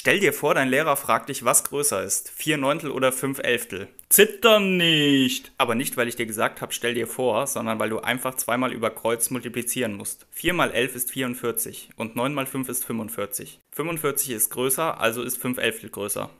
Stell dir vor, dein Lehrer fragt dich, was größer ist, 4 Neuntel oder 5 Elftel. Zittern nicht! Aber nicht, weil ich dir gesagt habe, stell dir vor, sondern weil du einfach zweimal über Kreuz multiplizieren musst. 4 mal 11 ist 44 und 9 mal 5 ist 45. 45 ist größer, also ist 5 Elftel größer.